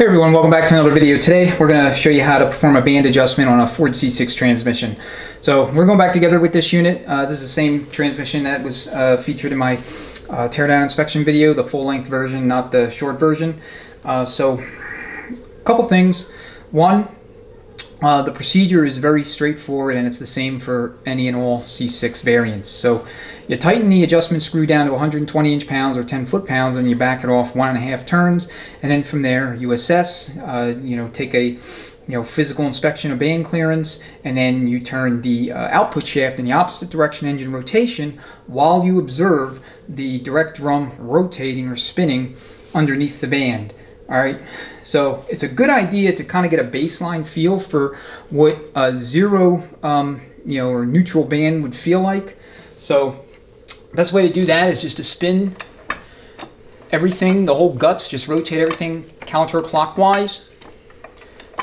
Hey everyone, welcome back to another video. Today we're going to show you how to perform a band adjustment on a Ford C6 transmission. So we're going back together with this unit. Uh, this is the same transmission that was uh, featured in my uh, teardown inspection video, the full length version, not the short version. Uh, so a couple things. One, uh, the procedure is very straightforward and it's the same for any and all C6 variants. So you tighten the adjustment screw down to 120 inch pounds or 10 foot pounds and you back it off one and a half turns and then from there you assess, uh, you know, take a you know, physical inspection of band clearance, and then you turn the uh, output shaft in the opposite direction engine rotation while you observe the direct drum rotating or spinning underneath the band. All right, so it's a good idea to kind of get a baseline feel for what a zero, um, you know, or neutral band would feel like. So best way to do that is just to spin everything, the whole guts, just rotate everything counterclockwise.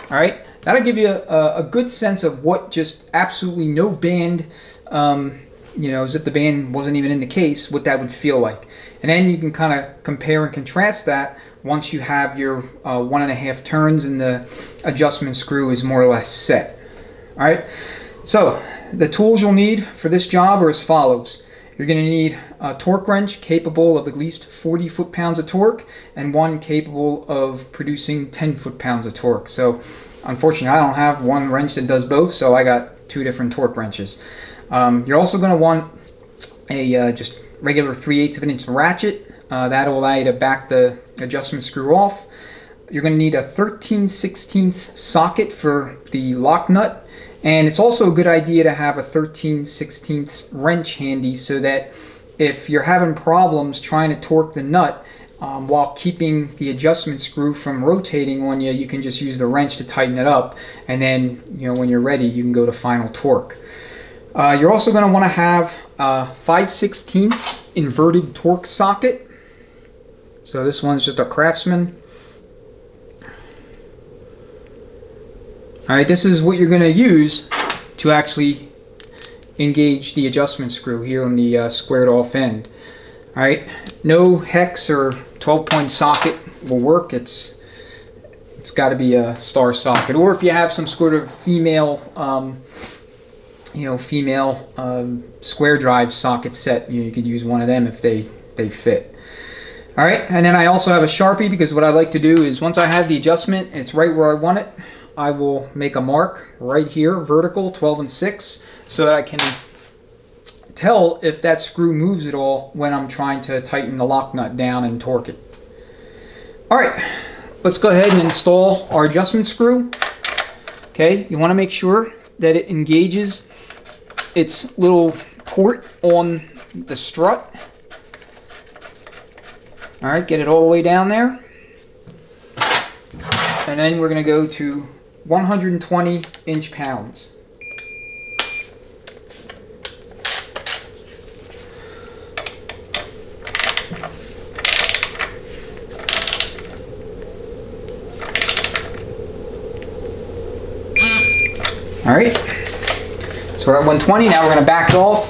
All right, that'll give you a, a good sense of what just absolutely no band, um, you know, as if the band wasn't even in the case, what that would feel like. And then you can kind of compare and contrast that once you have your uh, one and a half turns and the adjustment screw is more or less set. All right, so the tools you'll need for this job are as follows. You're going to need a torque wrench capable of at least 40 foot-pounds of torque and one capable of producing 10 foot-pounds of torque. So unfortunately I don't have one wrench that does both so I got two different torque wrenches. Um, you're also going to want a uh, just regular 3 8 of an inch ratchet. Uh, that'll allow you to back the adjustment screw off. You're going to need a 13 16 socket for the lock nut and it's also a good idea to have a 13 16 wrench handy so that if you're having problems trying to torque the nut um, while keeping the adjustment screw from rotating on you, you can just use the wrench to tighten it up. And then, you know, when you're ready, you can go to final torque. Uh, you're also going to want to have a 5 16 inverted Torx socket. So this one's just a Craftsman. All right, this is what you're going to use to actually engage the adjustment screw here on the uh, squared off end. All right, no hex or 12 point socket will work. It's it's got to be a star socket, or if you have some sort of female, um, you know, female um, square drive socket set, you, know, you could use one of them if they they fit. All right, and then I also have a Sharpie because what I like to do is once I have the adjustment, it's right where I want it. I will make a mark right here, vertical, 12 and 6, so that I can tell if that screw moves at all when I'm trying to tighten the lock nut down and torque it. All right, let's go ahead and install our adjustment screw. Okay, you want to make sure that it engages its little port on the strut. All right, get it all the way down there. And then we're going to go to 120 inch pounds. All right, we're at 120. Now we're going to back it off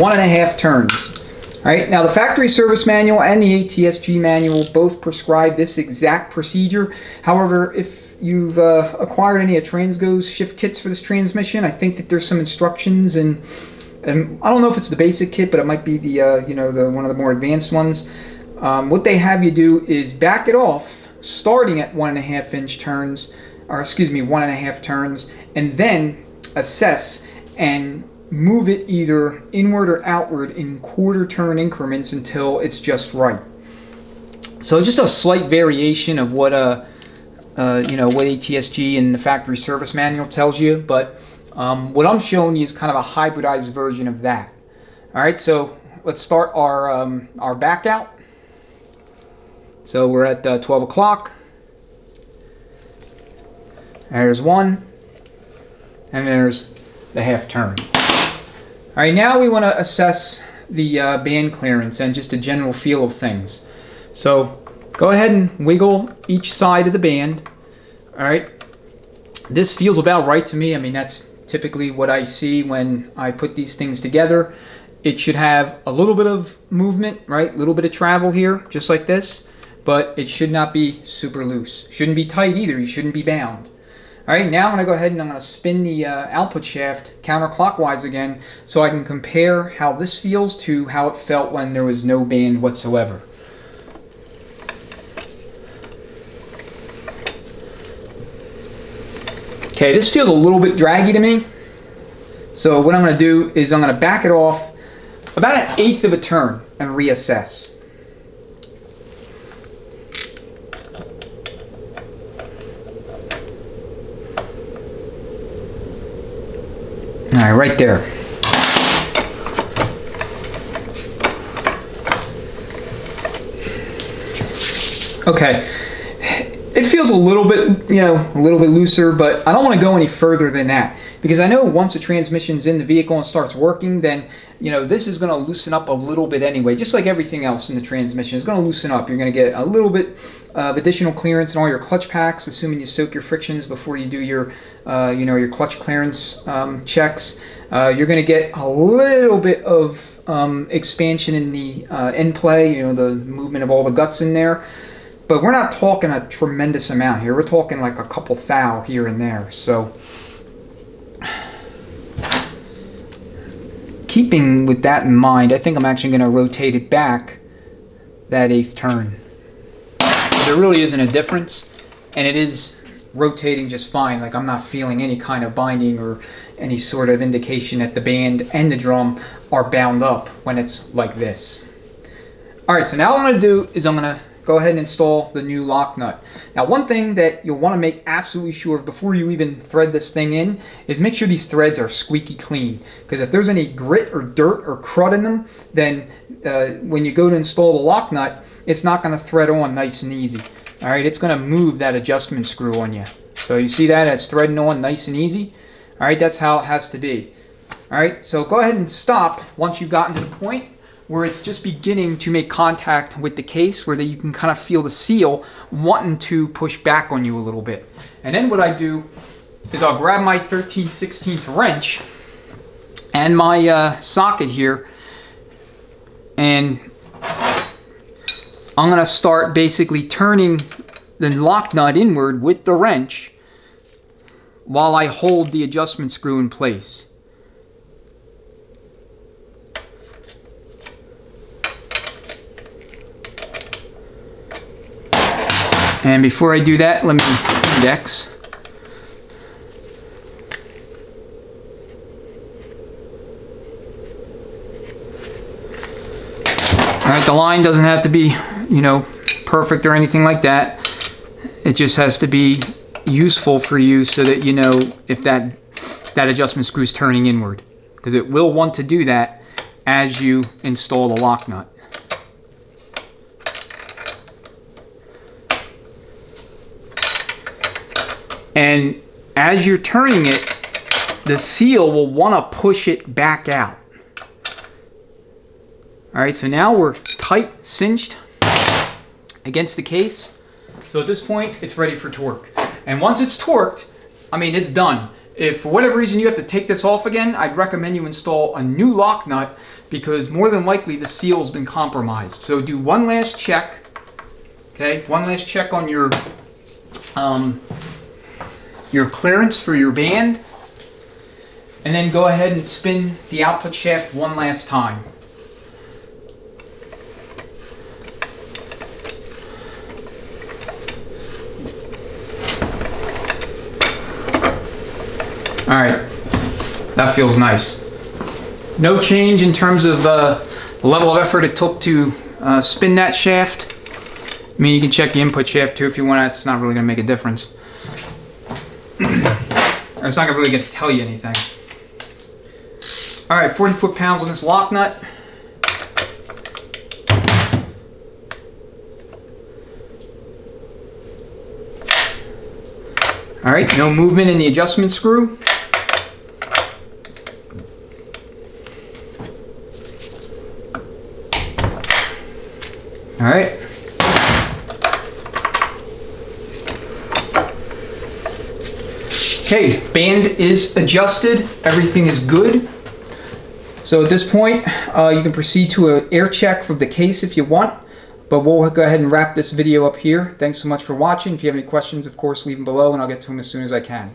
one and a half turns. All right, now the factory service manual and the ATSG manual both prescribe this exact procedure. However, if you've uh, acquired any of Transgo's shift kits for this transmission, I think that there's some instructions and and I don't know if it's the basic kit, but it might be the uh, you know the one of the more advanced ones. Um, what they have you do is back it off, starting at one and a half inch turns, or excuse me, one and a half turns, and then assess and move it either inward or outward in quarter turn increments until it's just right. So just a slight variation of what a uh, uh, you know, what ATSG and the factory service manual tells you, but um, what I'm showing you is kind of a hybridized version of that. All right, so let's start our, um, our back out. So we're at uh, 12 o'clock. There's one, and there's the half turn. All right, now we want to assess the uh, band clearance and just a general feel of things. So Go ahead and wiggle each side of the band. All right. This feels about right to me. I mean, that's typically what I see when I put these things together. It should have a little bit of movement, right? A little bit of travel here, just like this. but it should not be super loose. Shouldn't be tight either. You shouldn't be bound. All right, now I'm going to go ahead and I'm going to spin the uh, output shaft counterclockwise again so I can compare how this feels to how it felt when there was no band whatsoever. Okay, this feels a little bit draggy to me. So what I'm going to do is I'm going to back it off about an eighth of a turn and reassess. Right there. Okay, it feels a little bit, you know, a little bit looser, but I don't want to go any further than that because I know once the transmission's in the vehicle and starts working, then, you know, this is going to loosen up a little bit anyway, just like everything else in the transmission. It's going to loosen up. You're going to get a little bit of additional clearance in all your clutch packs, assuming you soak your frictions before you do your, uh, you know, your clutch clearance um, checks. Uh, you're going to get a little bit of um, expansion in the uh, end play, you know, the movement of all the guts in there. But we're not talking a tremendous amount here. We're talking like a couple thou here and there. So keeping with that in mind, I think I'm actually going to rotate it back that eighth turn. There really isn't a difference, and it is rotating just fine. Like I'm not feeling any kind of binding or any sort of indication that the band and the drum are bound up when it's like this. All right, so now what I'm gonna do is I'm gonna go ahead and install the new lock nut. Now one thing that you'll want to make absolutely sure of before you even thread this thing in is make sure these threads are squeaky clean because if there's any grit or dirt or crud in them then uh, when you go to install the lock nut it's not going to thread on nice and easy. Alright, it's going to move that adjustment screw on you. So you see that it's threading on nice and easy. Alright, that's how it has to be. Alright, so go ahead and stop once you've gotten to the point where it's just beginning to make contact with the case where that you can kind of feel the seal wanting to push back on you a little bit. And then what I do is I'll grab my 13 16 wrench and my uh, socket here and I'm going to start basically turning the lock nut inward with the wrench while I hold the adjustment screw in place. And before I do that, let me index. All right, the line doesn't have to be, you know, perfect or anything like that. It just has to be useful for you so that you know if that that adjustment screw is turning inward because it will want to do that as you install the lock nut. And as you're turning it, the seal will want to push it back out. All right, so now we're tight cinched against the case. So at this point, it's ready for torque. And once it's torqued, I mean, it's done. If for whatever reason you have to take this off again, I'd recommend you install a new lock nut because more than likely the seal's been compromised. So do one last check, okay? One last check on your um, your clearance for your band, and then go ahead and spin the output shaft one last time. All right, that feels nice. No change in terms of uh, the level of effort it took to uh, spin that shaft. I mean, you can check the input shaft too if you want. It's not really going to make a difference. It's not gonna really get to tell you anything. All right, 40 foot-pounds on this lock nut. All right, no movement in the adjustment screw. All right. Okay, band is adjusted, everything is good. So at this point, uh, you can proceed to an air check of the case if you want. But we'll go ahead and wrap this video up here. Thanks so much for watching. If you have any questions, of course, leave them below and I'll get to them as soon as I can.